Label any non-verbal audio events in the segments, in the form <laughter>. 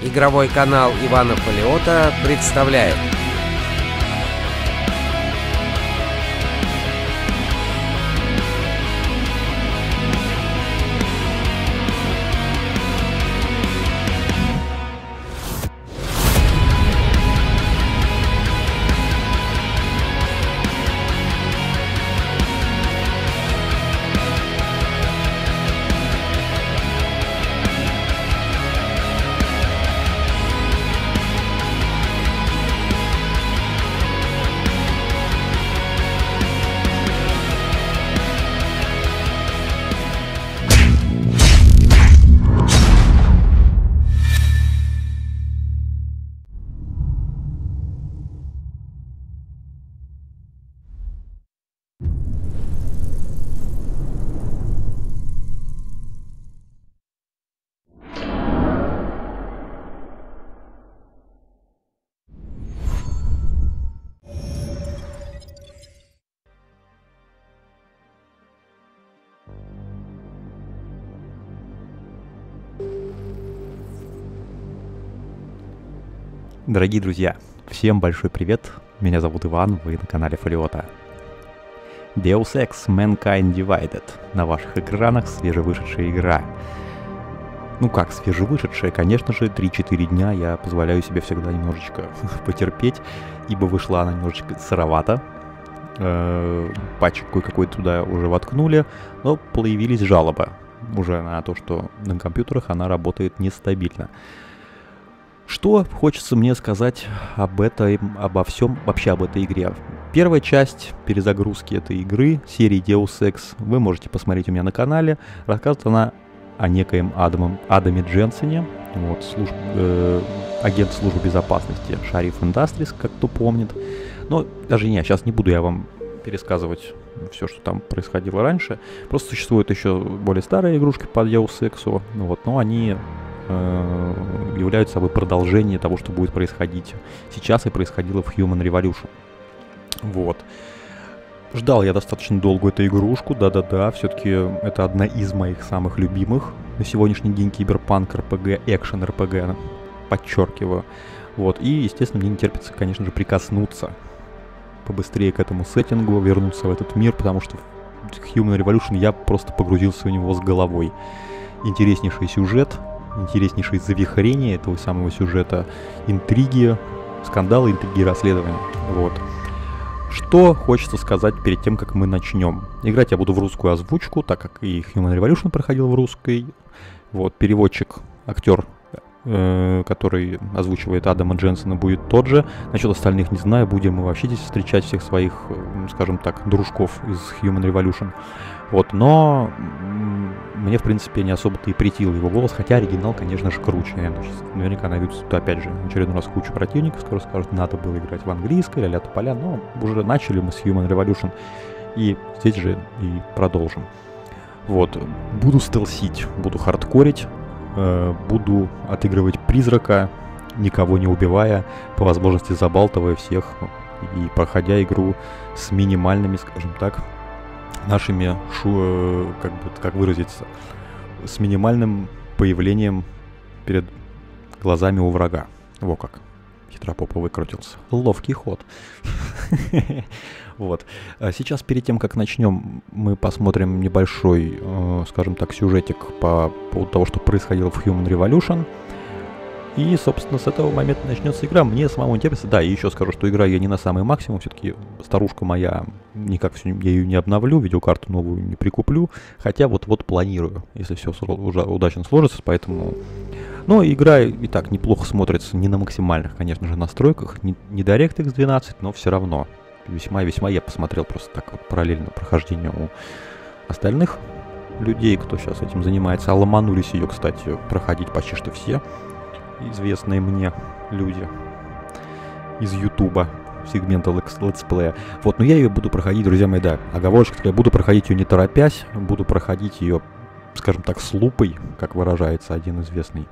Игровой канал Ивана Полиота представляет Дорогие друзья, всем большой привет, меня зовут Иван, вы на канале Фолиота. Deus Ex Mankind Divided, на ваших экранах свежевышедшая игра. Ну как свежевышедшая, конечно же, 3-4 дня я позволяю себе всегда немножечко <laughs> потерпеть, ибо вышла она немножечко сыровато, э, патчик кое-какой туда уже воткнули, но появились жалобы уже на то, что на компьютерах она работает нестабильно. Что хочется мне сказать об этом, обо всем, вообще об этой игре? Первая часть перезагрузки этой игры, серии Deus Ex, вы можете посмотреть у меня на канале. Рассказывает она о некоем Адамом, Адаме Дженсене, вот, служб, э, агент службы безопасности Шариф Industries, как кто помнит. Но даже не, сейчас не буду я вам пересказывать все, что там происходило раньше. Просто существует еще более старая игрушка по Deus Ex, вот, но они Э, являются собой продолжение того, что будет происходить сейчас и происходило в Human Revolution. Вот. Ждал я достаточно долго эту игрушку, да-да-да, все-таки это одна из моих самых любимых на сегодняшний день киберпанк РПГ, экшен РПГ, подчеркиваю. Вот, и, естественно, мне не терпится, конечно же, прикоснуться побыстрее к этому сеттингу, вернуться в этот мир, потому что в Human Revolution я просто погрузился в него с головой. Интереснейший сюжет, интереснейшие завихрения этого самого сюжета, интриги, скандалы, интриги, расследования. Вот. Что хочется сказать перед тем, как мы начнем? Играть я буду в русскую озвучку, так как и Human Revolution проходил в русской. Вот, переводчик, актер, э, который озвучивает Адама Дженсона, будет тот же. Насчет остальных не знаю, будем мы вообще здесь встречать всех своих, скажем так, дружков из Human Revolution. Вот, но мне, в принципе, не особо-то и претил его голос, хотя оригинал, конечно же, круче. Наверняка найдутся тут, опять же, очередной раз кучу противников, скоро скажут, надо было играть в английской, ля-ля поля, но уже начали мы с Human Revolution, и здесь же и продолжим. Вот, буду стелсить, буду хардкорить, э, буду отыгрывать призрака, никого не убивая, по возможности забалтывая всех и проходя игру с минимальными, скажем так, нашими, шу, э, как, бы, как выразиться, с минимальным появлением перед глазами у врага. Во как. Хитропопа выкрутился. Ловкий ход. <laughs> Вот. А сейчас, перед тем, как начнем, мы посмотрим небольшой, э, скажем так, сюжетик по поводу того, что происходило в Human Revolution. И, собственно, с этого момента начнется игра. Мне самому интересно. Да, и еще скажу, что игра я не на самый максимум. Все-таки старушка моя, никак все, я ее не обновлю, видеокарту новую не прикуплю. Хотя вот-вот планирую, если все уже удачно сложится. Поэтому... Но игра и так неплохо смотрится. Не на максимальных, конечно же, настройках. Не, не DirectX 12, но все равно. Весьма-весьма я посмотрел просто так вот параллельно прохождение у остальных людей, кто сейчас этим занимается. А ломанулись ее, кстати, проходить почти что все известные мне люди из Ютуба сегмента летсплея. Вот, но я ее буду проходить, друзья мои, да, оговорочка, я буду проходить ее не торопясь, буду проходить ее, скажем так, с лупой, как выражается один известный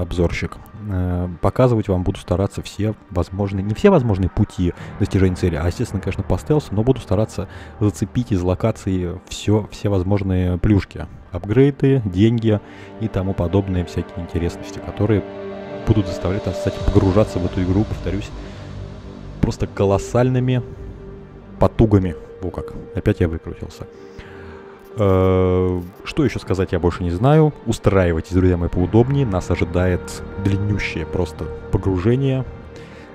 обзорщик. Э, показывать вам буду стараться все возможные, не все возможные пути достижения цели, а, естественно, конечно, по стелсу, но буду стараться зацепить из локации все, все возможные плюшки, апгрейды, деньги и тому подобные всякие интересности, которые будут заставлять нас, кстати, погружаться в эту игру, повторюсь, просто колоссальными потугами. Во как, опять я выкрутился. Э, что еще сказать, я больше не знаю. Устраивайтесь, друзья мои, поудобнее. Нас ожидает длиннющее просто погружение,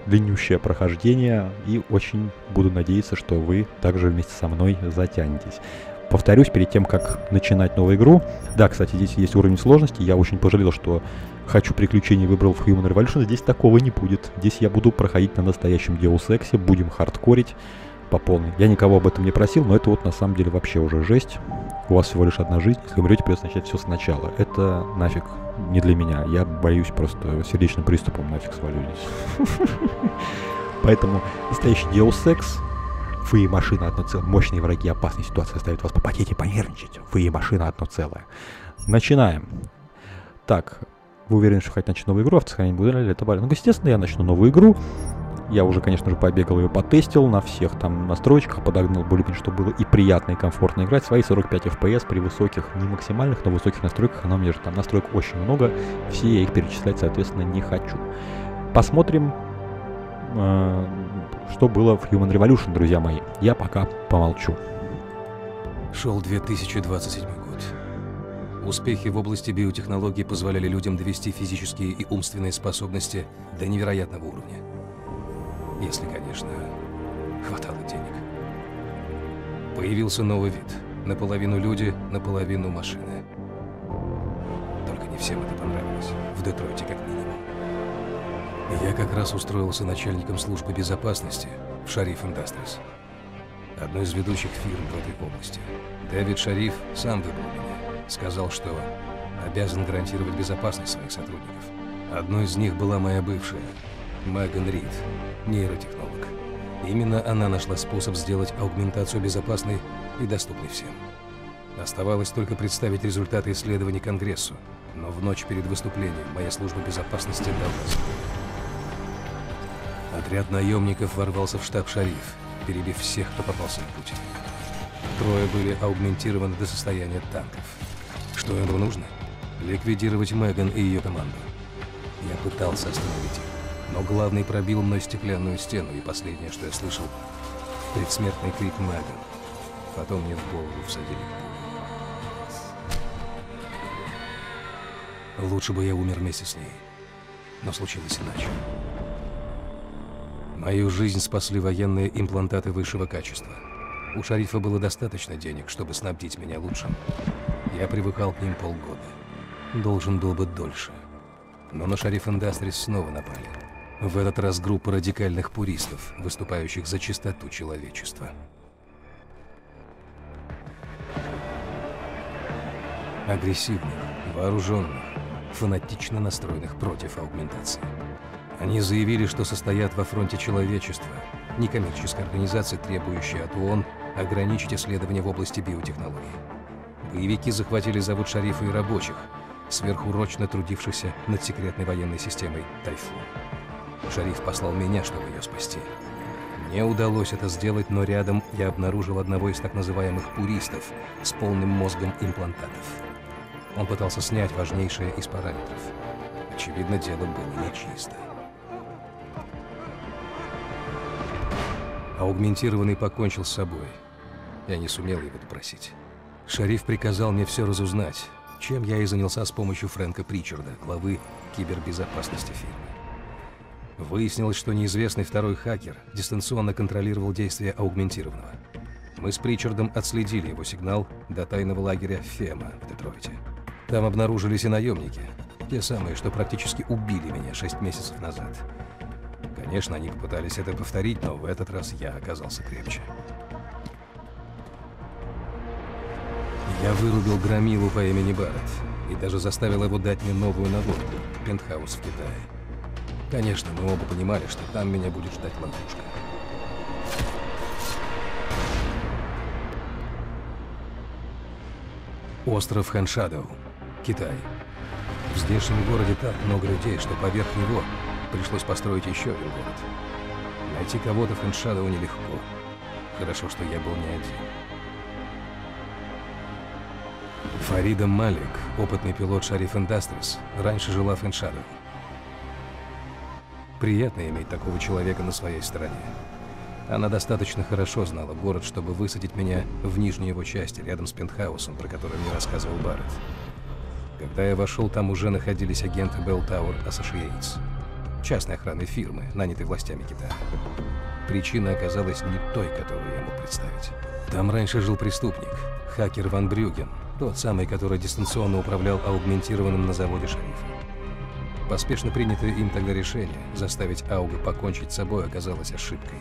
длиннющее прохождение. И очень буду надеяться, что вы также вместе со мной затянетесь. Повторюсь, перед тем, как начинать новую игру. Да, кстати, здесь есть уровень сложности. Я очень пожалел, что хочу приключений выбрал в Human Revolution. Здесь такого не будет. Здесь я буду проходить на настоящем Deus Ex, будем хардкорить по полной. Я никого об этом не просил, но это вот на самом деле вообще уже жесть. У вас всего лишь одна жизнь, если умрете, придется начать все сначала. Это нафиг не для меня. Я боюсь просто сердечным приступом нафиг свалю здесь. <laughs> Поэтому настоящий Deus Ex вы и машина одно целое. Мощные враги, опасные ситуации ставят вас попотеть и понервничать. Вы и машина одно целое. Начинаем. Так, вы уверены, что хотите начать новую игру, а в сохранении буду ли это Ну, естественно, я начну новую игру. Я уже, конечно же, побегал ее, потестил на всех там настройках, подогнал более-менее, чтобы было и приятно, и комфортно играть. Свои 45 FPS при высоких, не максимальных, но высоких настройках. Она у меня же там настроек очень много. Все я их перечислять, соответственно, не хочу. Посмотрим, э, что было в Human Revolution, друзья мои. Я пока помолчу. Шел 2027 год. Успехи в области биотехнологий позволяли людям довести физические и умственные способности до невероятного уровня. Если, конечно, хватало денег. Появился новый вид. Наполовину люди, наполовину машины. Только не всем это понравилось. В Детройте как минимум. Я как раз устроился начальником службы безопасности в Шариф Industries. Одной из ведущих фирм в этой области. Дэвид Шариф сам выбрал меня. Сказал, что обязан гарантировать безопасность своих сотрудников. Одной из них была моя бывшая, Меган Рид, нейротехнолог. Именно она нашла способ сделать аугментацию безопасной и доступной всем. Оставалось только представить результаты исследований Конгрессу, но в ночь перед выступлением моя служба безопасности дала Отряд наемников ворвался в штаб Шариф, перебив всех, кто попался на пути. Трое были аугментированы до состояния танков. Что было нужно? Ликвидировать Меган и ее команду. Я пытался остановить их но главный пробил мной стеклянную стену, и последнее, что я слышал, предсмертный крик Мэган. Потом мне в голову всадили Лучше бы я умер вместе с ней, но случилось иначе. Мою жизнь спасли военные имплантаты высшего качества. У шарифа было достаточно денег, чтобы снабдить меня лучшим. Я привыкал к ним полгода. Должен был быть дольше. Но на шариф Индастрис снова напали. В этот раз группа радикальных пуристов, выступающих за чистоту человечества. Агрессивных, вооруженных, фанатично настроенных против аугментации. Они заявили, что состоят во фронте человечества, некоммерческой организации, требующей от ООН ограничить исследования в области биотехнологий. Боевики захватили завод шарифа и рабочих, сверхурочно трудившихся над секретной военной системой «Тайфун». Шариф послал меня, чтобы ее спасти. Мне удалось это сделать, но рядом я обнаружил одного из так называемых пуристов с полным мозгом имплантатов. Он пытался снять важнейшее из параметров. Очевидно, дело было нечисто. Аугментированный покончил с собой. Я не сумел его допросить. Шариф приказал мне все разузнать, чем я и занялся с помощью Фрэнка Причарда, главы кибербезопасности фирмы. Выяснилось, что неизвестный второй хакер дистанционно контролировал действия аугментированного. Мы с Причардом отследили его сигнал до тайного лагеря Фема в Детройте. Там обнаружились и наемники, те самые, что практически убили меня шесть месяцев назад. Конечно, они попытались это повторить, но в этот раз я оказался крепче. Я вырубил Громилу по имени Барретт и даже заставил его дать мне новую наводку – пентхаус в Китае. Конечно, мы оба понимали, что там меня будет ждать ловушка. Остров Хэншадоу, Китай. В здешнем городе так много людей, что поверх него пришлось построить еще один город. Найти кого-то в Хэншадоу нелегко. Хорошо, что я был не один. Фарида Малик, опытный пилот Шариф Industries, раньше жила в Хэншадоу. Приятно иметь такого человека на своей стороне. Она достаточно хорошо знала город, чтобы высадить меня в нижней его части, рядом с пентхаусом, про который мне рассказывал Барретт. Когда я вошел, там уже находились агенты Bell Tower Associates, частной охранной фирмы, нанятой властями Китая. Причина оказалась не той, которую я мог представить. Там раньше жил преступник, хакер Ван Брюген, тот самый, который дистанционно управлял аугментированным на заводе шерифа. Поспешно принятое им тогда решение заставить Ауга покончить с собой оказалось ошибкой.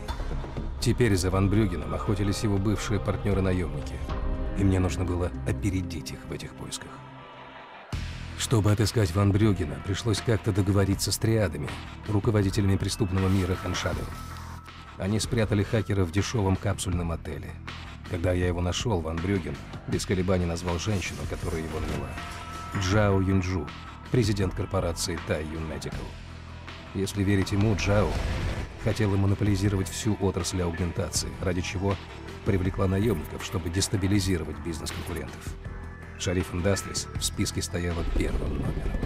Теперь за Ван Брюгеном охотились его бывшие партнеры-наемники, и мне нужно было опередить их в этих поисках. Чтобы отыскать Ван Брюгена, пришлось как-то договориться с триадами, руководителями преступного мира Ханшаду. Они спрятали хакера в дешевом капсульном отеле. Когда я его нашел, Ван Брюген без колебаний назвал женщину, которая его наняла. Джао Юнджу, президент корпорации Юн Medical. Если верить ему, Джао хотела монополизировать всю отрасль аугментации, ради чего привлекла наемников, чтобы дестабилизировать бизнес конкурентов. Шариф Индастрис в списке стояла первым номером.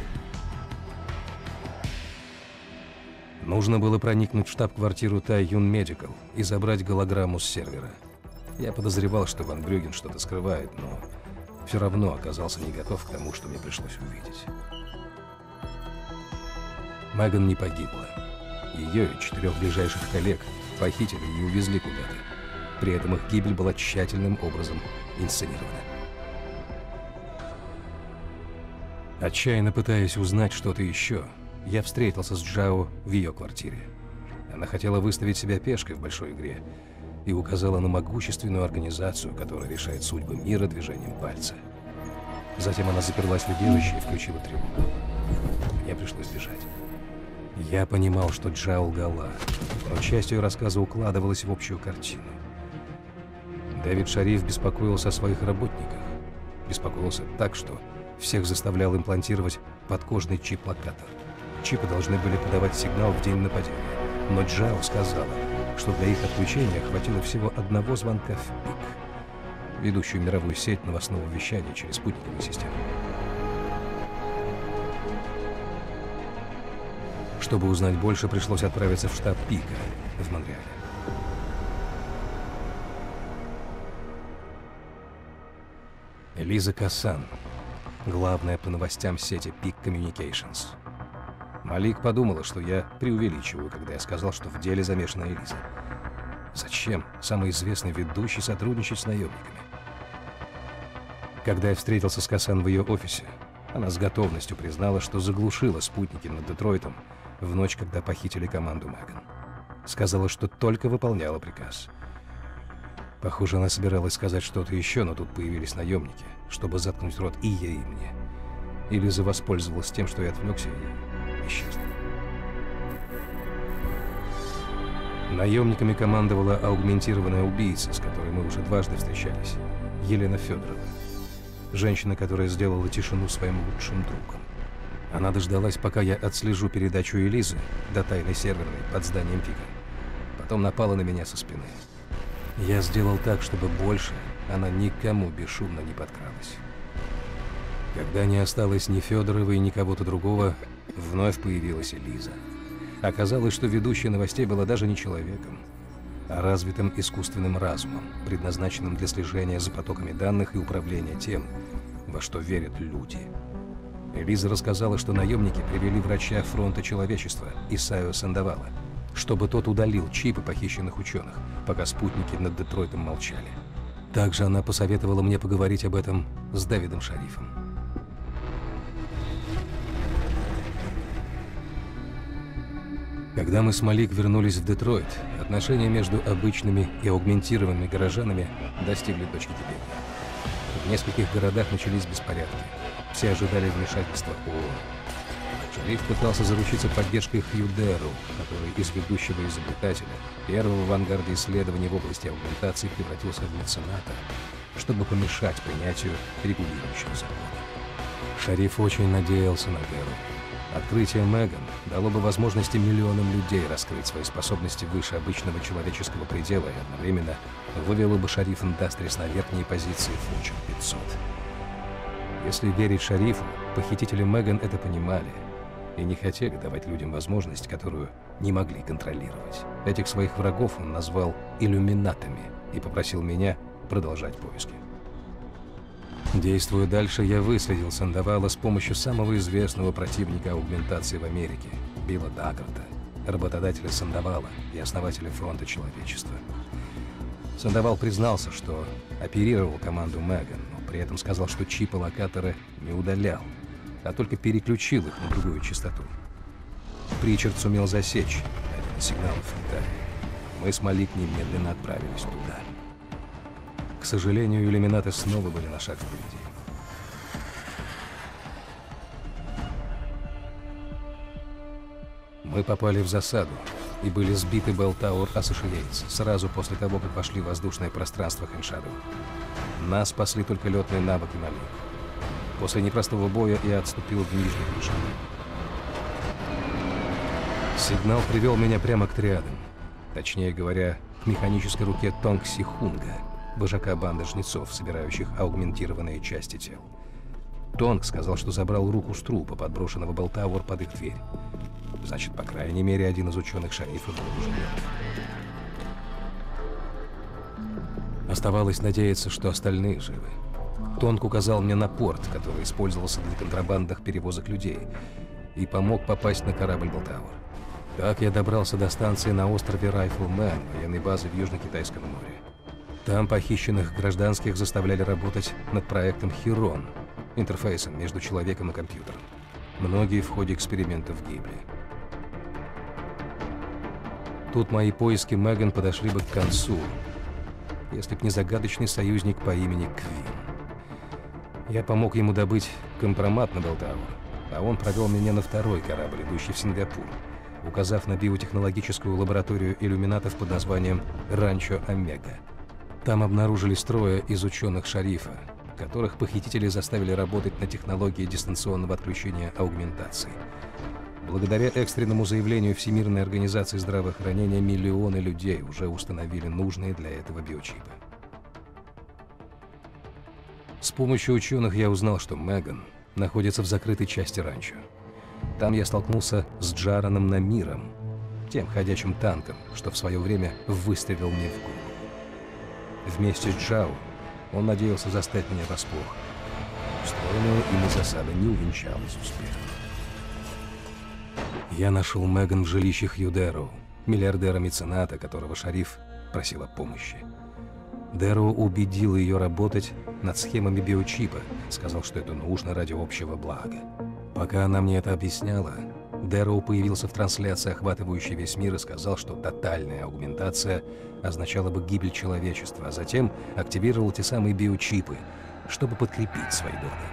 Нужно было проникнуть в штаб-квартиру Юн Медикал и забрать голограмму с сервера. Я подозревал, что Ван Брюген что-то скрывает, но все равно оказался не готов к тому, что мне пришлось увидеть. Меган не погибла. Ее и четырех ближайших коллег похитили и увезли куда-то. При этом их гибель была тщательным образом инсценирована. Отчаянно пытаясь узнать что-то еще, я встретился с Джао в ее квартире. Она хотела выставить себя пешкой в большой игре и указала на могущественную организацию, которая решает судьбы мира движением пальца. Затем она заперлась в убежище и включила тревогу. Мне пришлось бежать. Я понимал, что Джа лгала, но часть ее рассказа укладывалась в общую картину. Дэвид Шариф беспокоился о своих работниках. Беспокоился так, что всех заставлял имплантировать подкожный чип-локатор. Чипы должны были подавать сигнал в день нападения. Но Джао сказала, что для их отключения хватило всего одного звонка в пик, ведущую мировую сеть новостного вещания через спутниковую систему. Чтобы узнать больше, пришлось отправиться в штаб Пика в Монреале. Элиза Кассан, главная по новостям сети Peak Communications. Малик подумала, что я преувеличиваю, когда я сказал, что в деле замешана Элиза. Зачем самый известный ведущий сотрудничать с наемниками? Когда я встретился с Кассан в ее офисе, она с готовностью признала, что заглушила спутники над Детройтом в ночь, когда похитили команду Меган. Сказала, что только выполняла приказ. Похоже, она собиралась сказать что-то еще, но тут появились наемники, чтобы заткнуть рот и ей, и мне. Или воспользовалась тем, что я отвлекся и исчезла. Наемниками командовала аугментированная убийца, с которой мы уже дважды встречались, Елена Федорова. Женщина, которая сделала тишину своим лучшим другом. Она дождалась, пока я отслежу передачу Элизы до тайной серверной под зданием Пика. Потом напала на меня со спины. Я сделал так, чтобы больше она никому бесшумно не подкралась. Когда не осталось ни Федоровой, ни кого-то другого, вновь появилась Элиза. Оказалось, что ведущая новостей была даже не человеком, а развитым искусственным разумом, предназначенным для слежения за потоками данных и управления тем, во что верят люди. Элиза рассказала, что наемники привели врача фронта человечества, Исаю Сандавала, чтобы тот удалил чипы похищенных ученых, пока спутники над Детройтом молчали. Также она посоветовала мне поговорить об этом с Дэвидом Шарифом. Когда мы с Малик вернулись в Детройт, отношения между обычными и аугментированными горожанами достигли точки кипения. В нескольких городах начались беспорядки. Все ожидали вмешательства ООН. Шариф пытался заручиться поддержкой Хьюдеру, который из ведущего изобретателя, первого в авангарде исследований в области аугментации превратился в мецената, чтобы помешать принятию регулирующего закона. Шариф очень надеялся на Деру. Открытие Меган дало бы возможности миллионам людей раскрыть свои способности выше обычного человеческого предела и одновременно вывело бы Шариф Индастрис на верхние позиции Fortune 500. Если верить шарифу, похитители Меган это понимали. и не хотели давать людям возможность, которую не могли контролировать. Этих своих врагов он назвал иллюминатами и попросил меня продолжать поиски. Действуя дальше, я выследил Сандавала с помощью самого известного противника аугментации в Америке – Билла Даггарта, работодателя Сандавала и основателя фронта человечества. Сандавал признался, что оперировал команду Меган, при этом сказал, что чипы локатора не удалял, а только переключил их на другую частоту. Причард сумел засечь один из сигналов Мы с Малик немедленно отправились туда. К сожалению, иллюминаты снова были на шаг впереди. Мы попали в засаду и были сбиты Белтауэр Associates сразу после того, как вошли в воздушное пространство Хэншаду. Нас спасли только летные навыки Малик. После непростого боя я отступил в нижний режим. Сигнал привел меня прямо к триадам. Точнее говоря, к механической руке Тонг Сихунга, вожака банды жнецов, собирающих аугментированные части тел. Тонг сказал, что забрал руку с трупа, подброшенного Белтауэр под их дверь. Значит, по крайней мере, один из ученых шарифов был уже мертв. Оставалось надеяться, что остальные живы. Тонк указал мне на порт, который использовался для контрабандных перевозок людей, и помог попасть на корабль Болтауэр. Так я добрался до станции на острове Райфлмен, военной базы в Южно-Китайском море. Там похищенных гражданских заставляли работать над проектом «Хирон», интерфейсом между человеком и компьютером. Многие в ходе экспериментов гибли. Тут мои поиски Меган подошли бы к концу, если б не загадочный союзник по имени Квин. Я помог ему добыть компромат на Белтауэр, а он провел меня на второй корабль, идущий в Сингапур, указав на биотехнологическую лабораторию иллюминатов под названием «Ранчо Омега». Там обнаружились трое из ученых шарифа, которых похитители заставили работать на технологии дистанционного отключения аугментации. Благодаря экстренному заявлению Всемирной организации здравоохранения миллионы людей уже установили нужные для этого биочипы. С помощью ученых я узнал, что Меган находится в закрытой части ранчо. Там я столкнулся с Джараном Намиром, тем ходячим танком, что в свое время выстрелил мне в голову. Вместе с Джао он надеялся застать меня врасплох. Устроенная ему засада не увенчалась успехом. Я нашел Меган в жилище Хьюдероу, миллиардера-мецената, которого шариф просил о помощи. Дэроу убедил ее работать над схемами биочипа, сказал, что это нужно ради общего блага. Пока она мне это объясняла, Дэроу появился в трансляции, охватывающей весь мир, и сказал, что тотальная аугментация означала бы гибель человечества, а затем активировал те самые биочипы, чтобы подкрепить свои доводы.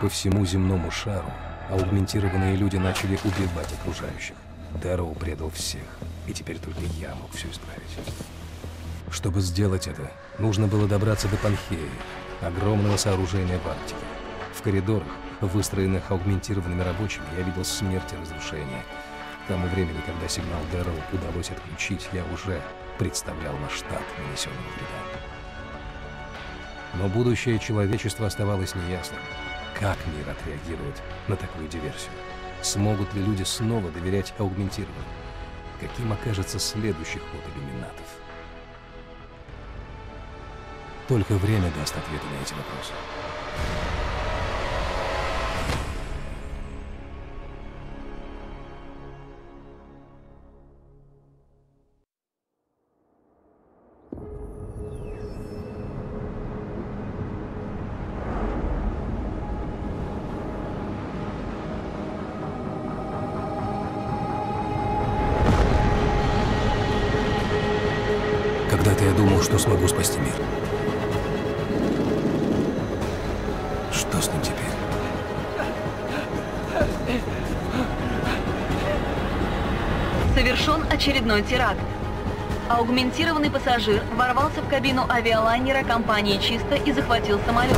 По всему земному шару аугментированные люди начали убивать окружающих. Дэроу предал всех, и теперь только я мог все исправить. Чтобы сделать это, нужно было добраться до Панхеи, огромного сооружения в. В коридорах, выстроенных аугментированными рабочими, я видел смерть и разрушение. К тому времени, когда сигнал Дэрроу удалось отключить, я уже представлял масштаб нанесенного вреда. Но будущее человечества оставалось неясным. Как мир отреагирует на такую диверсию? Смогут ли люди снова доверять аугментированию? Каким окажется следующий ход иллюминатов? Только время даст ответы на эти вопросы. Пассажир ворвался в кабину авиалайнера компании «Чисто» и захватил самолет.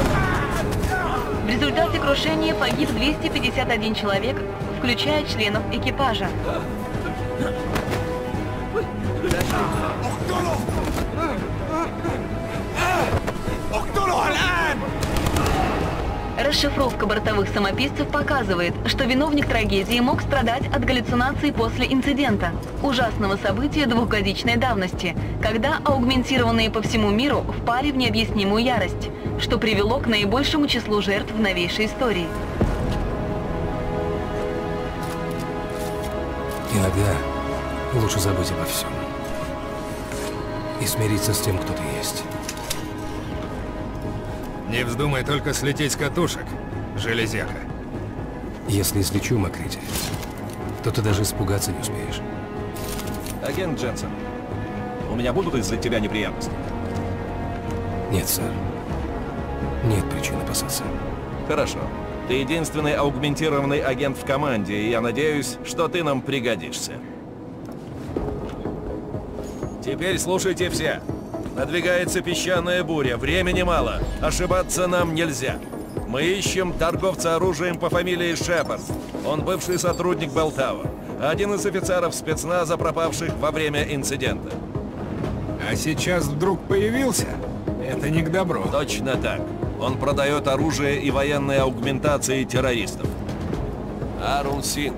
В результате крушения погиб 251 человек, включая членов экипажа. Расшифровка бортовых самописцев показывает, что виновник трагедии мог страдать от галлюцинаций после инцидента, ужасного события двухгодичной давности, когда аугментированные по всему миру впали в необъяснимую ярость, что привело к наибольшему числу жертв в новейшей истории. Иногда лучше забыть обо всем. И смириться с тем, кто ты есть. Не вздумай только слететь с катушек, железяка. Если излечу Макрити, то ты даже испугаться не успеешь. Агент Дженсен, у меня будут из-за тебя неприятности? Нет, сэр. Нет причин опасаться. Хорошо. Ты единственный аугментированный агент в команде, и я надеюсь, что ты нам пригодишься. Теперь слушайте все. Надвигается песчаная буря, времени мало. Ошибаться нам нельзя. Мы ищем торговца оружием по фамилии Шепард. Он бывший сотрудник Белтауэр. Один из офицеров спецназа, пропавших во время инцидента. А сейчас вдруг появился? Это не к добру. Точно так. Он продает оружие и военные аугментации террористов. Арун Синг,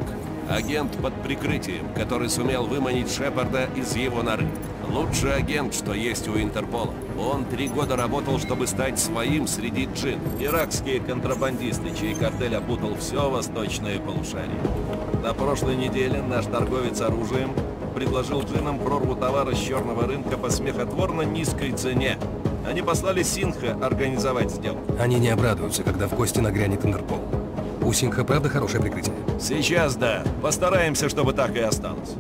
агент под прикрытием, который сумел выманить Шепарда из его норы. Лучший агент, что есть у Интерпола. Он три года работал, чтобы стать своим среди джин. Иракские контрабандисты, чей картель опутал все восточное полушарие. На прошлой неделе наш торговец оружием предложил джинам прорву товара с черного рынка по смехотворно низкой цене. Они послали Синха организовать сделку. Они не обрадуются, когда в гости нагрянет Интерпол. У Сингха правда хорошее прикрытие? Сейчас да. Постараемся, чтобы так и осталось.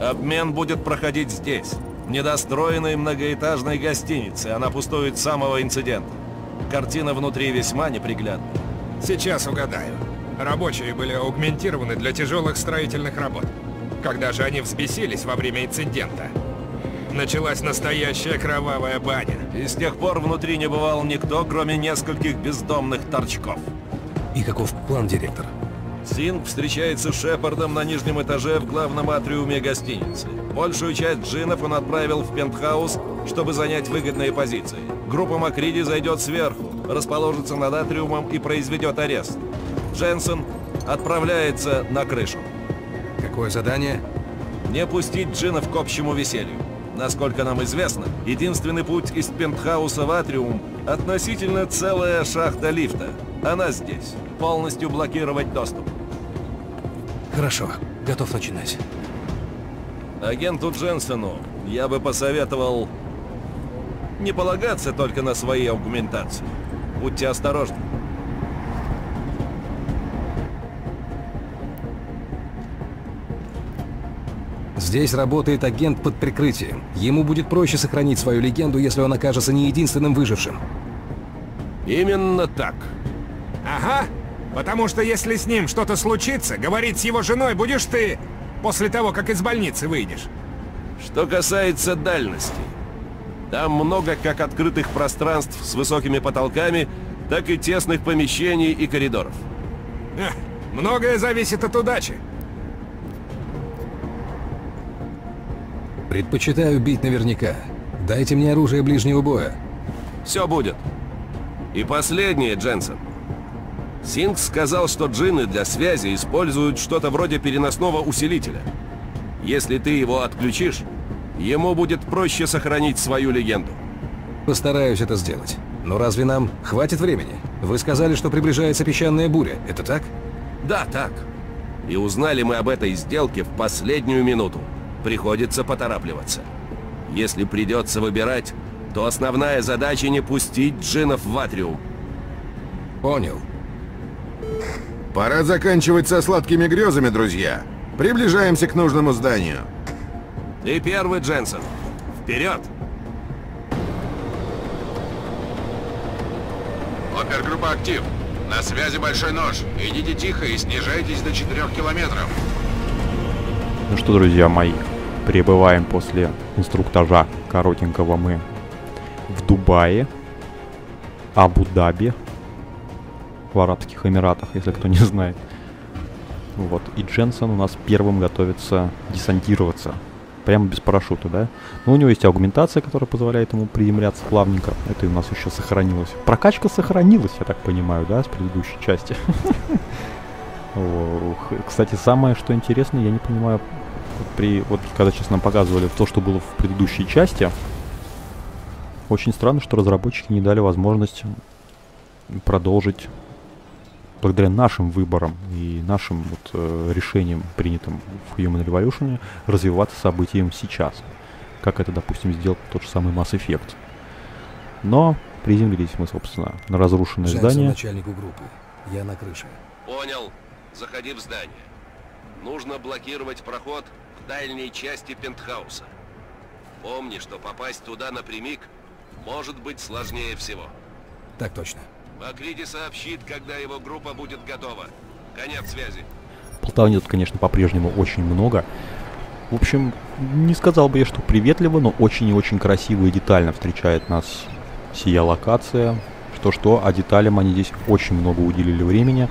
Обмен будет проходить здесь, в недостроенной многоэтажной гостинице. Она пустует с самого инцидента. Картина внутри весьма неприглядная. Сейчас угадаю. Рабочие были аугментированы для тяжелых строительных работ. Когда же они взбесились во время инцидента? Началась настоящая кровавая баня. И с тех пор внутри не бывал никто, кроме нескольких бездомных торчков. И каков план, директор? Синг встречается с Шепардом на нижнем этаже в главном атриуме гостиницы. Большую часть джинов он отправил в пентхаус, чтобы занять выгодные позиции. Группа Макриди зайдет сверху, расположится над атриумом и произведет арест. Дженсен отправляется на крышу. Какое задание? Не пустить джинов к общему веселью. Насколько нам известно, единственный путь из пентхауса в атриум – относительно целая шахта лифта. Она здесь. Полностью блокировать доступ. Хорошо, готов начинать. Агенту Дженсену я бы посоветовал не полагаться только на свои аугментации. Будьте осторожны. Здесь работает агент под прикрытием. Ему будет проще сохранить свою легенду, если он окажется не единственным выжившим. Именно так. Ага, потому что если с ним что-то случится, говорить с его женой будешь ты после того, как из больницы выйдешь. Что касается дальности, там много как открытых пространств с высокими потолками, так и тесных помещений и коридоров. Эх, многое зависит от удачи. Предпочитаю бить наверняка. Дайте мне оружие ближнего боя. Все будет. И последнее, Дженсен. Синг сказал, что джинны для связи используют что-то вроде переносного усилителя. Если ты его отключишь, ему будет проще сохранить свою легенду. Постараюсь это сделать. Но разве нам хватит времени? Вы сказали, что приближается песчаная буря. Это так? Да, так. И узнали мы об этой сделке в последнюю минуту. Приходится поторапливаться. Если придется выбирать, то основная задача не пустить джинов в атриум. Понял. Пора заканчивать со сладкими грезами, друзья. Приближаемся к нужному зданию. Ты первый, Дженсен. Вперед! Опергруппа актив. На связи Большой Нож. Идите тихо и снижайтесь до 4 километров. Ну что, друзья мои, прибываем после инструктажа коротенького мы в Дубае, Абу-Даби, в Арабских Эмиратах, если кто не знает. Вот, и Дженсен у нас первым готовится десантироваться Прямо без парашюта, да? Но у него есть аугментация, которая позволяет ему приземляться плавненько. Это у нас еще сохранилось. Прокачка сохранилась, я так понимаю, да, с предыдущей части. Кстати, самое, что интересно, я не понимаю, при вот когда сейчас нам показывали то, что было в предыдущей части, очень странно, что разработчики не дали возможность продолжить благодаря нашим выборам и нашим вот, э, решениям, принятым в Human Revolution, развиваться событиям сейчас. Как это, допустим, сделал тот же самый Mass Effect. Но приземлились мы, собственно, на разрушенное Дженсон, здание. начальнику группы. Я на крыше. Понял. Заходи в здание. Нужно блокировать проход в дальней части пентхауса. Помни, что попасть туда напрямик может быть сложнее всего. Так точно. Макриди сообщит, когда его группа будет готова. Конец связи. Болтовни тут, конечно, по-прежнему очень много. В общем, не сказал бы я, что приветливо, но очень и очень красиво и детально встречает нас сия локация. Что-что, а деталям они здесь очень много уделили времени.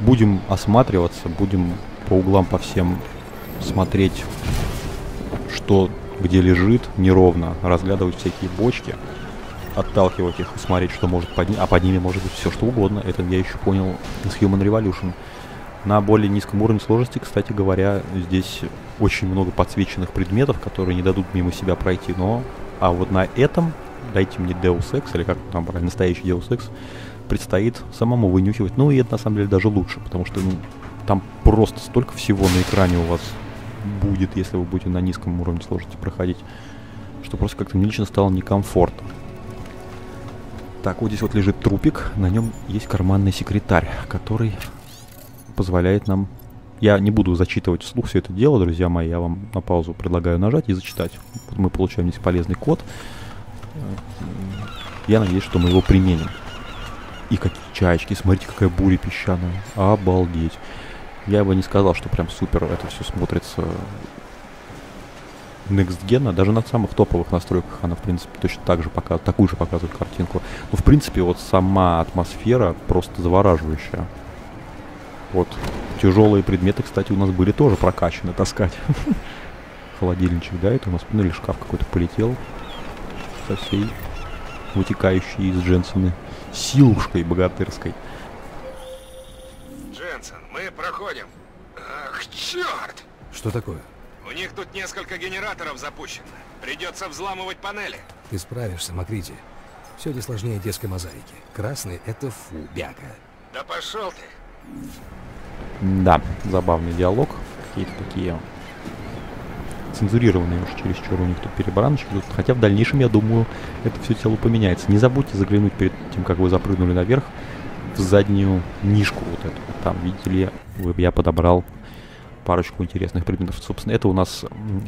Будем осматриваться, будем по углам по всем смотреть, что где лежит неровно, разглядывать всякие бочки, отталкивать их смотреть, что может под ними, а под ними может быть все что угодно. Это я еще понял из Human Revolution. На более низком уровне сложности, кстати говоря, здесь очень много подсвеченных предметов, которые не дадут мимо себя пройти, но... А вот на этом, дайте мне Deus Ex, или как там брать, настоящий Deus Ex, предстоит самому вынюхивать. Ну и это на самом деле даже лучше, потому что ну, там просто столько всего на экране у вас будет, если вы будете на низком уровне сложности проходить, что просто как-то мне лично стало некомфортно. Так, вот здесь вот лежит трупик, на нем есть карманный секретарь, который позволяет нам... Я не буду зачитывать вслух все это дело, друзья мои, я вам на паузу предлагаю нажать и зачитать. Вот мы получаем здесь полезный код. Я надеюсь, что мы его применим. И какие чаечки, смотрите, какая буря песчаная. Обалдеть. Я бы не сказал, что прям супер это все смотрится Next Gen, даже на самых топовых настройках она, в принципе, точно так же показывает, такую же показывает картинку. Но, в принципе, вот сама атмосфера просто завораживающая. Вот. Тяжелые предметы, кстати, у нас были тоже прокачаны таскать. <laughs> Холодильничек, да, это у нас, ну или шкаф какой-то полетел со всей вытекающей из Дженсона силушкой богатырской. Дженсен, мы проходим. Ах, черт! Что такое? У них тут несколько генераторов запущено. Придется взламывать панели. Ты справишься, Макрити. Все не сложнее детской мозаики. Красный — это фу, бяка. Да пошел ты. Да, забавный диалог. Какие-то такие цензурированные уж чересчур у них тут перебраночки идут. Хотя в дальнейшем, я думаю, это все тело поменяется. Не забудьте заглянуть перед тем, как вы запрыгнули наверх, в заднюю нишку вот эту. Там, видите ли, я подобрал парочку интересных предметов. Собственно, это у нас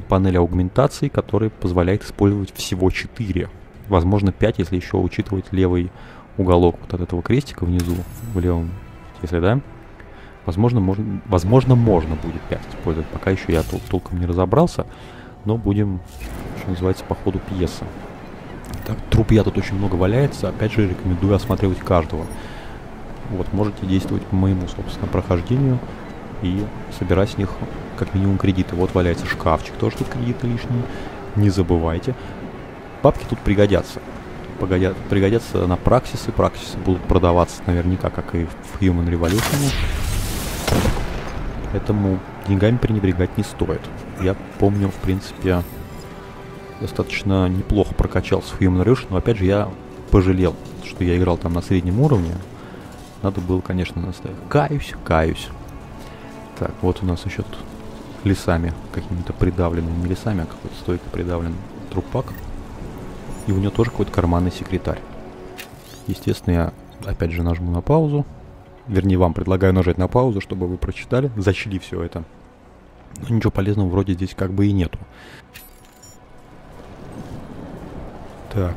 панель аугментации, которая позволяет использовать всего 4. Возможно, 5, если еще учитывать левый уголок вот от этого крестика внизу, в левом, если да. Возможно, можно, возможно, можно будет 5 использовать. Пока еще я тол толком не разобрался, но будем, что называется, по ходу пьесы. Так, труп я тут очень много валяется. Опять же, рекомендую осматривать каждого. Вот, можете действовать по моему, собственно, прохождению и собирать с них как минимум кредиты. Вот валяется шкафчик, тоже тут кредиты лишние. Не забывайте. Бабки тут пригодятся. Погодят, пригодятся на праксисы. Праксисы будут продаваться наверняка, как и в Human Revolution. Поэтому деньгами пренебрегать не стоит. Я помню, в принципе, достаточно неплохо прокачался в Human Revolution, но опять же я пожалел, что я играл там на среднем уровне. Надо было, конечно, наставить. Каюсь, каюсь. Так, вот у нас еще тут лесами, какими-то придавленными, не лесами, а какой-то стойко придавлен трупак. И у него тоже какой-то карманный секретарь. Естественно, я опять же нажму на паузу. Вернее, вам предлагаю нажать на паузу, чтобы вы прочитали, зачли все это. Но ничего полезного вроде здесь как бы и нету. Так.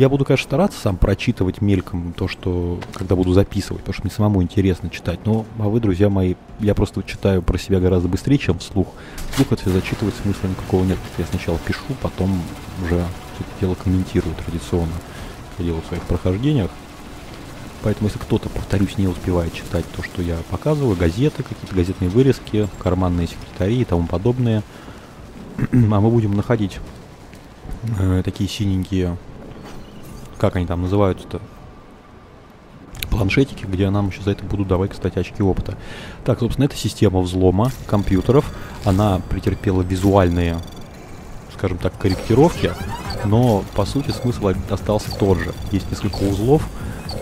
Я буду, конечно, стараться сам прочитывать мельком то, что, когда буду записывать, потому что мне самому интересно читать. Но, а вы, друзья мои, я просто читаю про себя гораздо быстрее, чем вслух. Вслух это все зачитывать смысла никакого нет. Я сначала пишу, потом уже это дело комментирую традиционно. Я делаю в своих прохождениях. Поэтому, если кто-то, повторюсь, не успевает читать то, что я показываю, газеты, какие-то газетные вырезки, карманные секретари и тому подобное, <clears throat> а мы будем находить э, такие синенькие, как они там называются-то, планшетики, где нам еще за это будут давать, кстати, очки опыта. Так, собственно, это система взлома компьютеров. Она претерпела визуальные, скажем так, корректировки, но, по сути, смысл остался тот же. Есть несколько узлов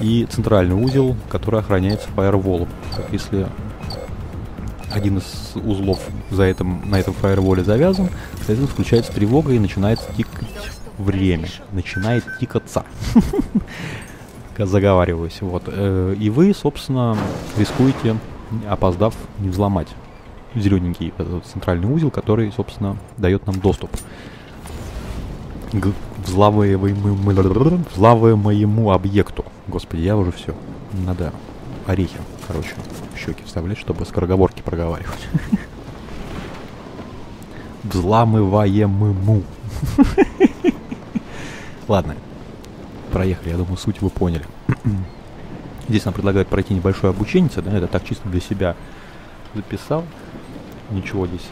и центральный узел, который охраняется фаерволом. Так, если один из узлов за этом, на этом фаерволе завязан, соответственно, включается тревога и начинает тикать время. Начинает тикаться. Заговариваюсь. Вот. Э, и вы, собственно, рискуете, опоздав, не взломать зелененький этот центральный узел, который, собственно, дает нам доступ к взлаваемому, взлаваемому объекту. Господи, я уже все. Надо орехи, короче, в щеки вставлять, чтобы скороговорки проговаривать. Взламываемому. Ладно, проехали, я думаю, суть вы поняли. <clears throat> Здесь нам предлагают пройти небольшое обучение, да, это так чисто для себя записал. Ничего здесь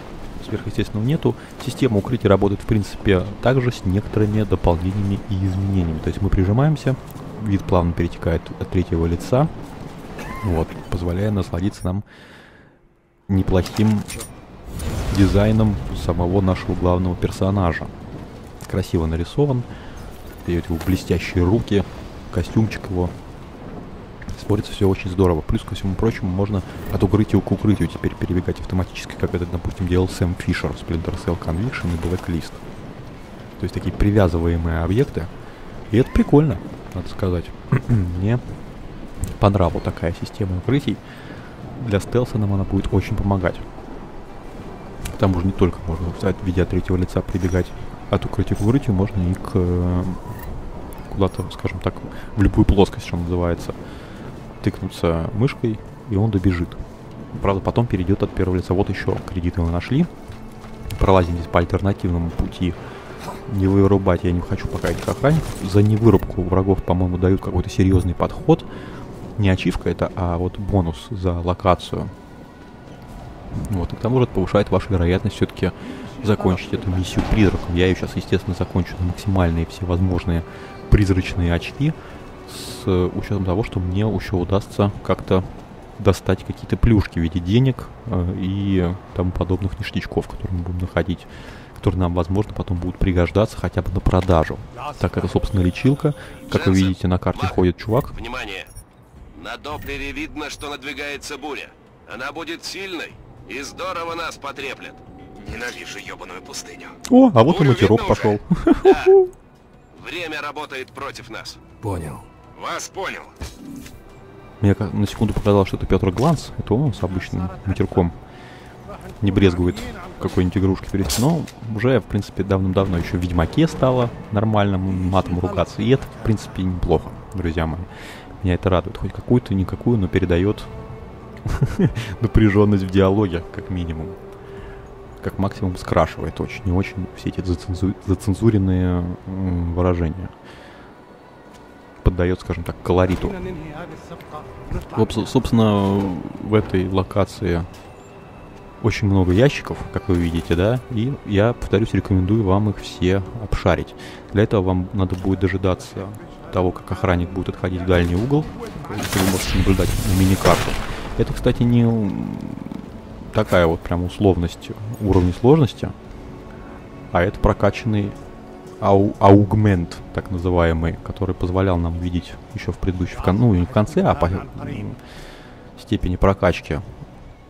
сверхъестественного нету. Система укрытия работает, в принципе, также с некоторыми дополнениями и изменениями. То есть мы прижимаемся, вид плавно перетекает от третьего лица, вот, позволяя насладиться нам неплохим дизайном самого нашего главного персонажа. Красиво нарисован, дает его блестящие руки, костюмчик его. Смотрится все очень здорово. Плюс, ко всему прочему, можно от укрытия к укрытию теперь перебегать автоматически, как это, допустим, делал Сэм Фишер в Splinter Cell Conviction и Blacklist. То есть такие привязываемые объекты. И это прикольно, надо сказать. <clears throat> Мне по нраву такая система укрытий. Для стелса нам она будет очень помогать. К тому же не только можно, кстати, видя третьего лица прибегать от укрытия к укрытию, можно и к куда-то, скажем так, в любую плоскость, что называется, тыкнуться мышкой, и он добежит. Правда, потом перейдет от первого лица. Вот еще кредиты мы нашли. Пролазим здесь по альтернативному пути. Не вырубать я не хочу пока этих охранников. За невырубку врагов, по-моему, дают какой-то серьезный подход не ачивка это, а вот бонус за локацию. Вот, и к тому же это повышает вашу вероятность все-таки закончить эту миссию призраком. Я ее сейчас, естественно, закончу на максимальные всевозможные призрачные очки, с учетом того, что мне еще удастся как-то достать какие-то плюшки в виде денег э, и тому подобных ништячков, которые мы будем находить, которые нам, возможно, потом будут пригождаться хотя бы на продажу. Так, это, собственно, лечилка. Как вы видите, на карте ходит чувак. Внимание! На Доплере видно, что надвигается буря. Она будет сильной и здорово нас потреплет. Ненавижу ебаную пустыню. О, а вот и матерок пошел. <laughs> Да. Время работает против нас. Понял. Вас понял. Мне на секунду показалось, что это Петр Гланс. Это он с обычным матерком не брезгует какой-нибудь игрушки перейти. Но уже, в принципе, давным-давно еще в Ведьмаке стало нормальным матом ругаться. И это, в принципе, неплохо, друзья мои. Меня это радует. Хоть какую-то, никакую, но передает <laughs> напряженность в диалоге, как минимум. Как максимум скрашивает очень и очень все эти зацензу... зацензуренные выражения. Поддает, скажем так, колориту. Собственно, в этой локации очень много ящиков, как вы видите, да, и я, повторюсь, рекомендую вам их все обшарить. Для этого вам надо будет дожидаться того, как охранник будет отходить в дальний угол, вы можете наблюдать на мини-карту. Это, кстати, не такая вот прям условность уровня сложности, а это прокачанный ау аугмент, так называемый, который позволял нам видеть еще в предыдущем, ну не в конце, а по степени прокачки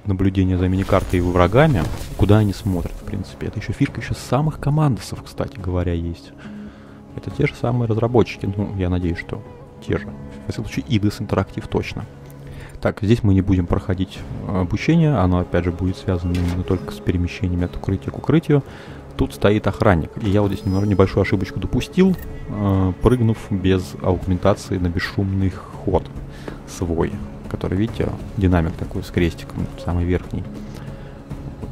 наблюдения за миникартой и врагами, куда они смотрят, в принципе. Это еще фишка еще самых командосов, кстати говоря, есть. Это те же самые разработчики, ну, я надеюсь, что те же. В всяком случае, IDIS Interactive точно. Так, здесь мы не будем проходить э, обучение, оно опять же будет связано именно только с перемещениями от укрытия к укрытию. Тут стоит охранник, и я вот здесь небольшую ошибочку допустил, э, прыгнув без аугментации на бесшумный ход свой, который, видите, динамик такой с крестиком, самый верхний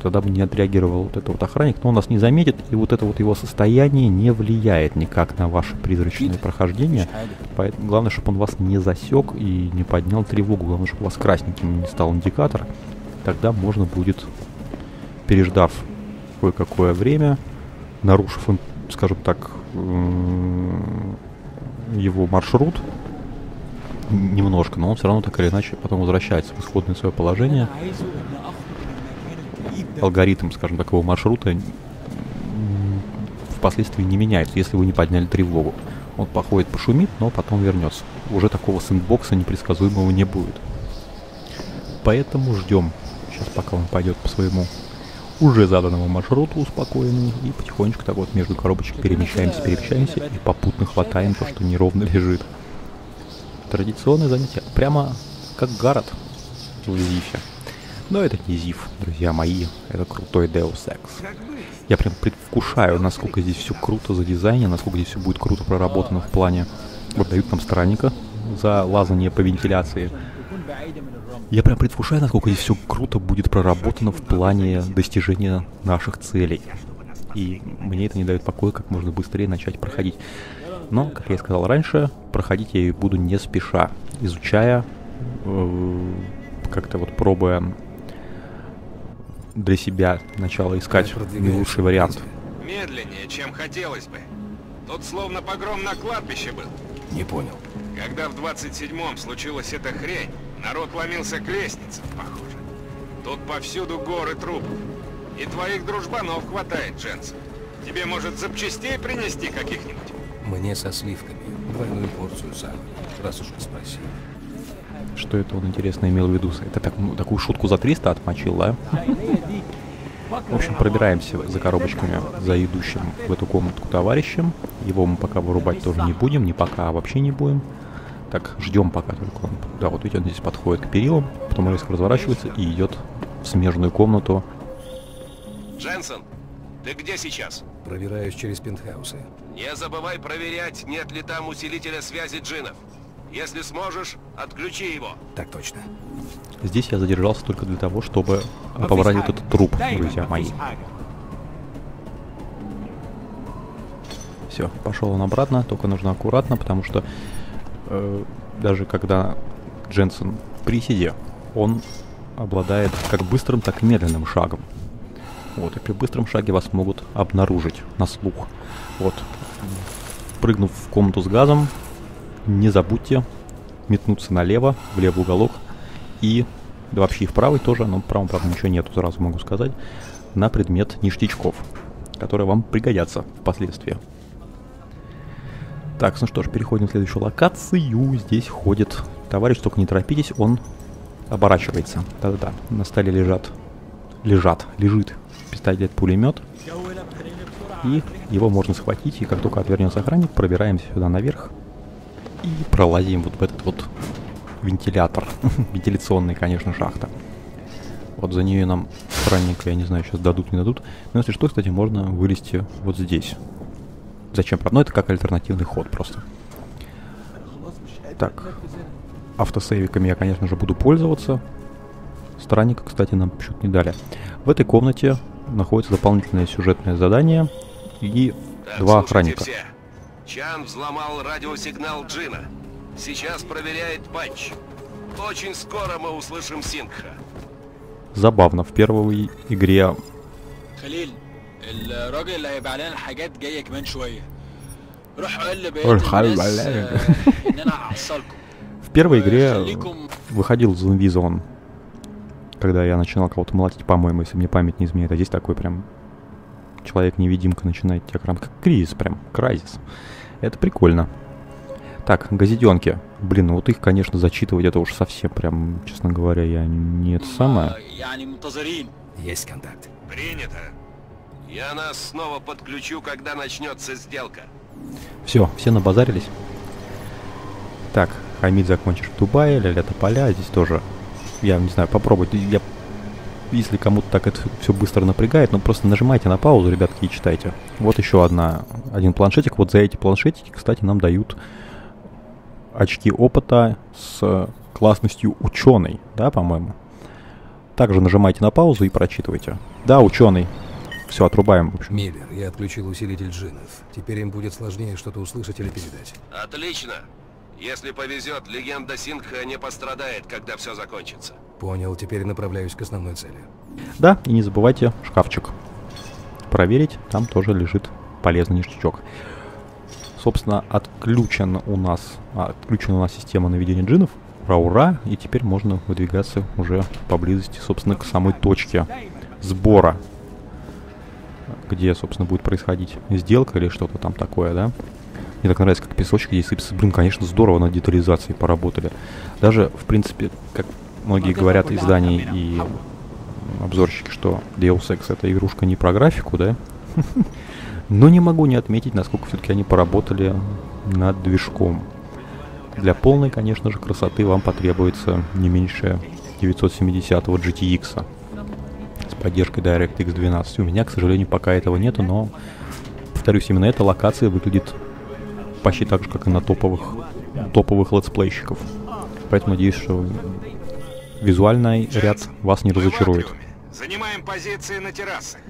тогда бы не отреагировал вот этот вот охранник, но он нас не заметит, и вот это вот его состояние не влияет никак на ваше призрачное прохождение. Поэтому главное, чтобы он вас не засек и не поднял тревогу, главное, чтобы у вас красненьким не стал индикатор. Тогда можно будет, переждав кое-какое время, нарушив, скажем так, его маршрут немножко, но он все равно так или иначе потом возвращается в исходное свое положение. Алгоритм, скажем так, его маршрута впоследствии не меняется, если вы не подняли тревогу. Он походит, пошумит, но потом вернется. Уже такого сэндбокса непредсказуемого не будет. Поэтому ждем. Сейчас пока он пойдет по своему уже заданному маршруту успокоенный и потихонечку так вот между коробочек перемещаемся, перемещаемся и попутно хватаем то, что неровно лежит. Традиционное занятие. Прямо как Гаррет в Зифе. Но это не Зиф, друзья мои. Это крутой Deus Ex. Я прям предвкушаю, насколько здесь все круто за дизайне, насколько здесь все будет круто проработано в плане... Вот дают нам странника за лазание по вентиляции. Я прям предвкушаю, насколько здесь все круто будет проработано в плане достижения наших целей. И мне это не дает покоя, как можно быстрее начать проходить. Но, как я и сказал раньше, проходить я ее буду не спеша, изучая, э, как-то вот пробуя для себя начало искать в вариант. Медленнее, чем хотелось бы. Тут словно погром на кладбище был. Не понял. Когда в 27-м случилась эта хрень, народ ломился к лестнице, похоже. Тут повсюду горы трупов. И твоих дружбанов хватает, Дженсен. Тебе, может, запчастей принести каких-нибудь? Мне со сливками. Двойную порцию сахара. Раз уж вы спросили. Что это он интересно имел в виду? Это так, ну, такую шутку за 300 отмочил, да? В общем, пробираемся за коробочками за идущим в эту комнатку товарищем. Его мы пока вырубать тоже не будем, не пока, а вообще не будем. Так, ждем пока только он. Да, вот видите, он здесь подходит к перилам, потом резко разворачивается и идет в смежную комнату. Дженсен, ты где сейчас? Пробираюсь через пентхаусы. Не забывай проверять, нет ли там усилителя связи джинов. Если сможешь, отключи его. Так точно. Здесь я задержался только для того, чтобы побрать вот этот труп, друзья мои. Все, пошел он обратно, только нужно аккуратно, потому что э, даже когда Дженсен в приседе, он обладает как быстрым, так и медленным шагом. Вот, и при быстром шаге вас могут обнаружить на слух. Вот. Прыгнув в комнату с газом, не забудьте метнуться налево, в левый уголок и да вообще и в правый тоже, но в правом, правда, ничего нету, сразу могу сказать, на предмет ништячков, которые вам пригодятся впоследствии. Так, ну что ж, переходим в следующую локацию. Здесь ходит товарищ, только не торопитесь, он оборачивается. Да-да-да, на столе лежат, лежат, лежит пистолет-пулемет. И его можно схватить, и как только отвернется охранник, пробираемся сюда наверх и пролазим вот в этот вот вентилятор. <laughs> Вентиляционный, конечно, шахта. Вот за нее нам странненько, я не знаю, сейчас дадут, не дадут. Но если что, кстати, можно вылезти вот здесь. Зачем? Ну, это как альтернативный ход просто. Так. Автосейвиками я, конечно же, буду пользоваться. Странника, кстати, нам почему-то не дали. В этой комнате находится дополнительное сюжетное задание и Так, два охранника. все. Чан взломал радиосигнал Джина. Сейчас проверяет патч. Очень скоро мы услышим Сингха. Забавно, в первой игре خليل الراجل اللي هيبيع لنا الحاجات جايه كمان شويه <laughs> روح قول لبقيه روح قول الناس لبقية. آه، ان انا هحصلكم в первой игре خليكم выходил зомбиза он, когда я начинал кого-то молотить, по-моему, если мне память не изменяет. А здесь такой прям человек-невидимка начинает тебя прям как кризис, прям кризис. Это прикольно. Так, газетенки. Блин, ну вот их, конечно, зачитывать это уж совсем прям, честно говоря, я не это самое. Есть контакт. Принято. Я нас снова подключу, когда начнется сделка. Все, все набазарились. Так, Хамид закончишь в Дубае, ля-ля тополя, здесь тоже. Я не знаю, попробовать. Я если кому-то так это все быстро напрягает, ну просто нажимайте на паузу, ребятки, и читайте. Вот еще одна, один планшетик, вот за эти планшетики, кстати, нам дают очки опыта с классностью ученый, да, по-моему. Также нажимайте на паузу и прочитывайте. Да, ученый. Все, отрубаем, в общем. Миллер, я отключил усилитель джинов. Теперь им будет сложнее что-то услышать или передать. Отлично. Если повезет, легенда Сингха не пострадает, когда все закончится. Понял, теперь направляюсь к основной цели. Да, и не забывайте шкафчик. проверить, там тоже лежит полезный ништячок. Собственно, отключен у нас, отключена у нас система наведения джинов. Ура-ура! И теперь можно выдвигаться уже поблизости, собственно, к самой точке сбора. Где, собственно, будет происходить сделка или что-то там такое, да? Мне так нравится, как песочек здесь сыпется. Блин, конечно, здорово над детализацией поработали. Даже, в принципе, как многие говорят изданий и обзорщики, что Deus Ex это игрушка не про графику, да? <laughs> Но не могу не отметить, насколько все-таки они поработали над движком. Для полной, конечно же, красоты вам потребуется не меньше 970 GTX с поддержкой DirectX 12. У меня, к сожалению, пока этого нету, но, повторюсь, именно эта локация выглядит почти так же, как и на топовых, топовых летсплейщиков. Поэтому надеюсь, что визуальный ряд вас не разочарует. Занимаем позиции на террасах.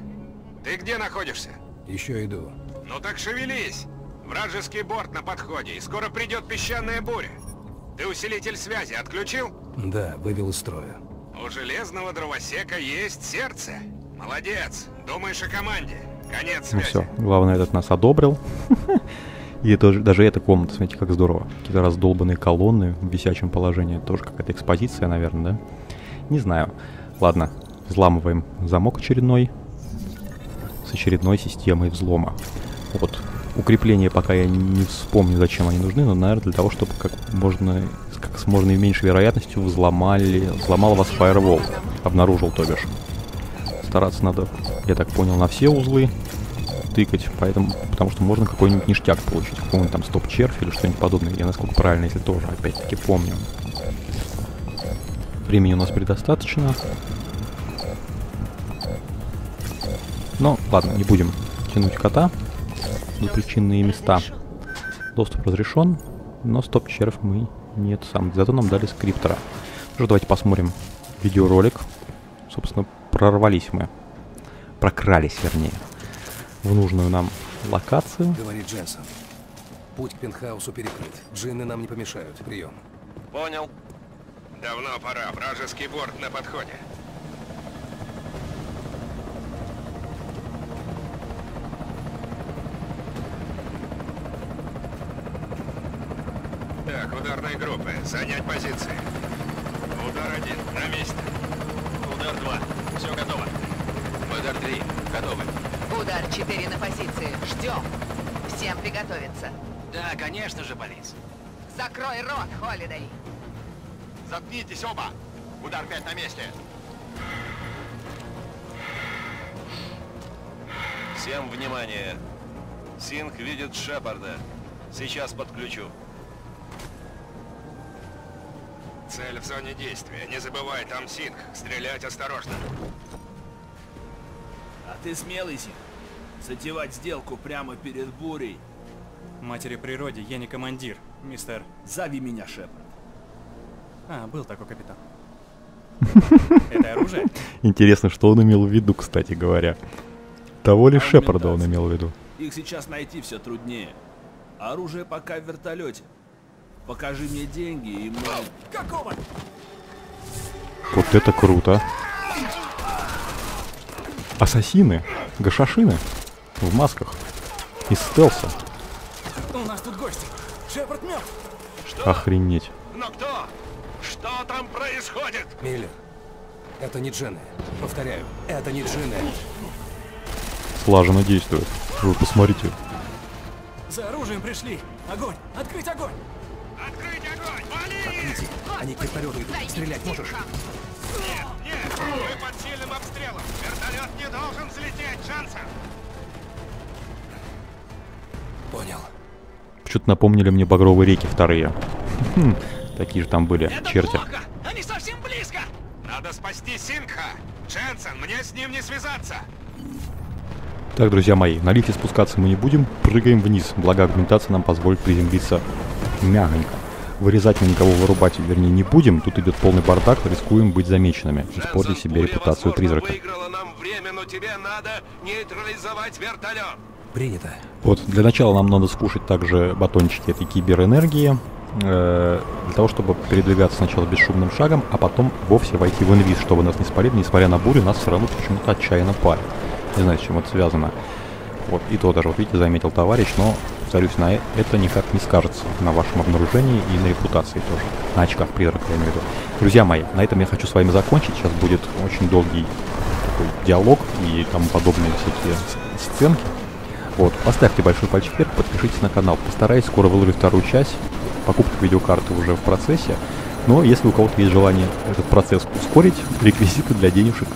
Ты где находишься? Еще иду. Ну так шевелись. Вражеский борт на подходе, и скоро придет песчаная буря. Ты усилитель связи отключил? Да, вывел из строя. У железного дровосека есть сердце. Молодец. Думаешь о команде. Конец Ну связи. все, главное, этот нас одобрил. <laughs> И тоже, даже эта комната, смотрите, как здорово. Какие-то раздолбанные колонны в висячем положении. Тоже какая-то экспозиция, наверное, да? Не знаю. Ладно, взламываем замок очередной с очередной системой взлома. Вот. Укрепления пока я не вспомню, зачем они нужны, но, наверное, для того, чтобы как можно, как с можно меньшей вероятностью взломали, взломал вас фаервол. Обнаружил, то бишь. Стараться надо, я так понял, на все узлы тыкать, поэтому, потому что можно какой-нибудь ништяк получить, какой-нибудь там стоп-червь или что-нибудь подобное. Я насколько правильно, если тоже, опять-таки, помню. Времени у нас предостаточно. Но, ладно, не будем тянуть кота на причинные места. Доступ разрешен, но стоп-червь мы нет сам. Зато нам дали скриптора. Ну что, давайте посмотрим видеоролик. Собственно, прорвались мы. Прокрались, вернее, в нужную нам локацию. Говорит Дженсен. Путь к пентхаусу перекрыт. Джинны нам не помешают. Прием. Понял. Давно пора. Вражеский борт на подходе. Так, ударные группы. Занять позиции. Удар один. На месте. Удар 2. Все готово. Удар 3. Готовы. Удар 4 на позиции. Ждем. Всем приготовиться. Да, конечно же, Борис. Закрой рот, Холидей. Заткнитесь оба. Удар 5 на месте. Всем внимание. Синг видит Шепарда. Сейчас подключу. Цель в зоне действия. Не забывай, там Синг. Стрелять осторожно. А ты смелый, Син. Затевать сделку прямо перед бурей. Матери природе, я не командир, мистер. Зови меня Шепард. А, был такой капитан. <laughs> Это оружие? Интересно, что он имел в виду, кстати говоря. Того ли Шепарда он имел в виду? Их сейчас найти все труднее. Оружие пока в вертолете. Покажи мне деньги, и мы... Какого? Вот это круто. Ассасины, гашашины в масках из стелса. У нас тут гости. Шепард мертв. Охренеть. Но кто? Что там происходит? Миллер. Это не джинны. Повторяю, это не джинны. Слаженно действует. Вы посмотрите. За оружием пришли. Огонь! Открыть огонь! Открыть огонь! Вали! Они к вертолету идут. Стрелять можешь? Нет, нет! Мы под сильным обстрелом! Вертолет не должен взлететь! Шанса! Понял. Что-то напомнили мне багровые реки вторые. Хм, Такие же там были, черти. Плохо! Они совсем близко! Надо спасти Сингха! Дженсен, мне с ним не связаться! Так, друзья мои, на лифте спускаться мы не будем, прыгаем вниз, благо аргументация нам позволит приземлиться мягонько. Вырезать мы никого вырубать, вернее, не будем, тут идет полный бардак, рискуем быть замеченными, испортить себе репутацию призрака. время, но тебе надо нейтрализовать вертолет. Принято. Вот, для начала нам надо скушать также батончики этой киберэнергии, э, для того, чтобы передвигаться сначала бесшумным шагом, а потом вовсе войти в инвиз, чтобы нас не спалили, несмотря на бурю, нас все равно почему-то отчаянно палит. Не знаю, с чем это связано. Вот, и то даже, вот видите, заметил товарищ, но, повторюсь, на э- это никак не скажется на вашем обнаружении и на репутации тоже. На очках призрака, я имею в виду. Друзья мои, на этом я хочу с вами закончить. Сейчас будет очень долгий такой диалог и тому подобные всякие сценки. Вот, поставьте большой пальчик вверх, подпишитесь на канал. Постараюсь скоро выложить вторую часть. Покупка видеокарты уже в процессе. Но если у кого-то есть желание этот процесс ускорить, реквизиты для денежек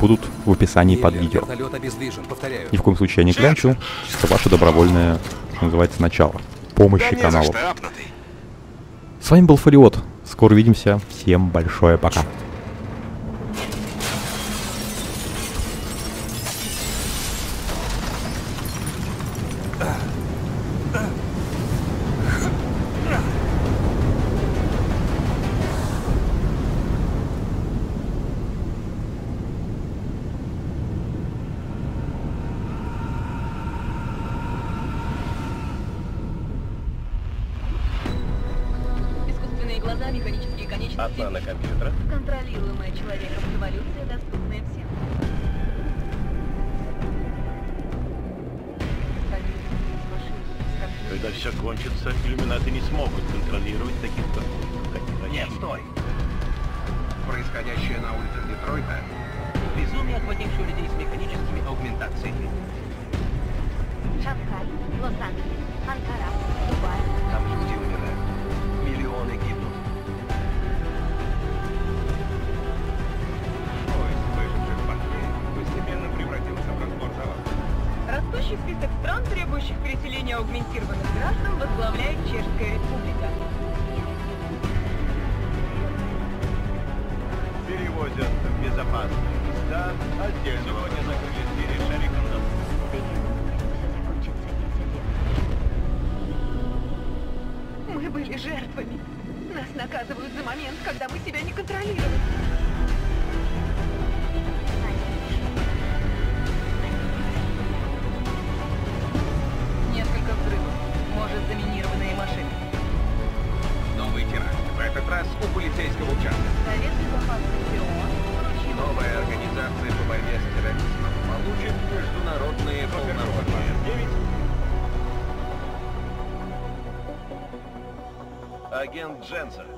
будут в описании под Миллер, видео. Обездвижен, повторяю. Ни в коем случае я не клянчу, чисто ваше добровольное, что называется, начало. Помощи Да каналу. С вами был Фариот. Скоро увидимся. Всем большое пока. В безопасные места, отдельно сегодня закрыли двери шариком на Мы были жертвами. Нас наказывают за момент, когда мы себя не контролируем. Агент